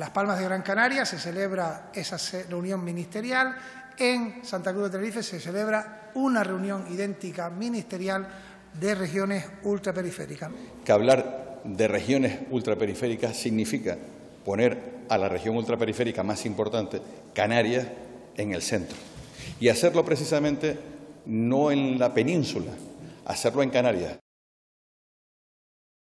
Las Palmas de Gran Canaria se celebra esa reunión ministerial, en Santa Cruz de Tenerife se celebra una reunión idéntica ministerial de regiones ultraperiféricas. Que hablar de regiones ultraperiféricas significa poner a la región ultraperiférica más importante, Canarias, en el centro. Y hacerlo precisamente no en la península, hacerlo en Canarias.